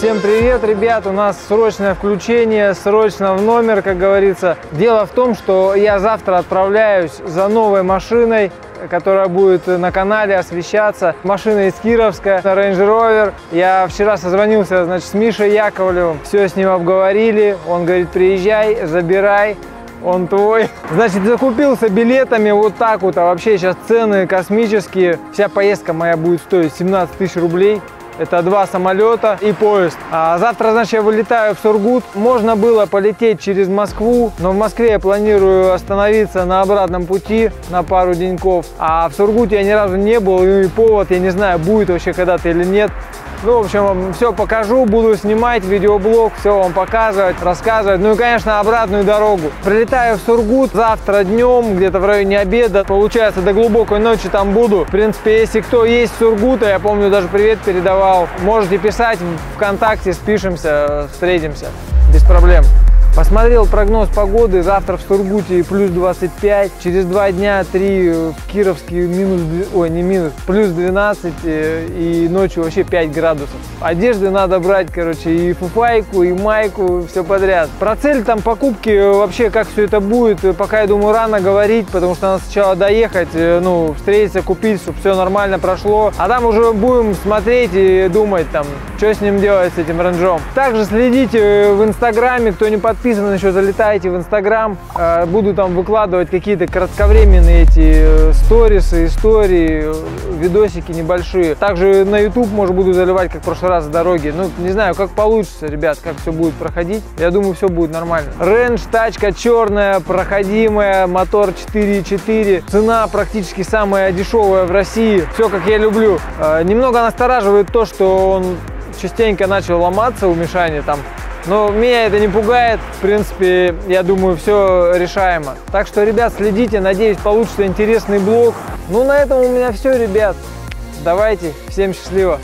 Всем привет, ребят! У нас срочное включение, срочно в номер, как говорится. Дело в том, что я завтра отправляюсь за новой машиной, которая будет на канале освещаться. Машина из Кировска, Range Rover. Я вчера созвонился, значит, с Мишей Яковлевым, все с ним обговорили. Он говорит, приезжай, забирай он твой. Значит, закупился билетами вот так вот, а вообще сейчас цены космические. Вся поездка моя будет стоить 17 тысяч рублей. Это два самолета и поезд. А завтра, значит, я вылетаю в Сургут. Можно было полететь через Москву, но в Москве я планирую остановиться на обратном пути на пару деньков. А в Сургуте я ни разу не был, и повод, я не знаю, будет вообще когда-то или нет. Ну, в общем, вам все покажу, буду снимать видеоблог, все вам показывать, рассказывать. Ну и, конечно, обратную дорогу. Прилетаю в Сургут завтра днем, где-то в районе обеда. Получается, до глубокой ночи там буду. В принципе, если кто есть Сургута, я помню, даже привет передавал. Можете писать в ВКонтакте, спишемся, встретимся без проблем. Посмотрел прогноз погоды. Завтра в Сургуте плюс 25. Через два дня 3 в Кировске минус, ой, не минус, плюс 12. э, И ночью вообще 5 градусов. Одежды надо брать, короче, и фуфайку, и майку, все подряд. Про цель там покупки, э, вообще как все это будет, э, пока я думаю рано говорить, потому что надо сначала доехать, ну, встретиться, купить, чтобы все нормально прошло. А там уже будем смотреть и думать там, что с ним делать, с этим ренжом. Также следите в инстаграме, кто не подписан, еще залетайте в инстаграм. Э, Буду там выкладывать какие-то кратковременные эти э, сторисы, истории, видосики небольшие. Также на YouTube, может, буду заливать, как в прошлый раз, дороги. Ну, не знаю, как получится, ребят, как все будет проходить. Я думаю, все будет нормально. Рендж, тачка черная, проходимая, мотор 4.4. Цена практически самая дешевая в России. Все, как я люблю. Э, Немного настораживает то, что он частенько начал ломаться у Мишани там. Но меня это не пугает. В принципе, я думаю, все решаемо. Так что, ребят, следите. Надеюсь, получится интересный блог. Ну, на этом у меня все, ребят. Давайте. Всем счастливо.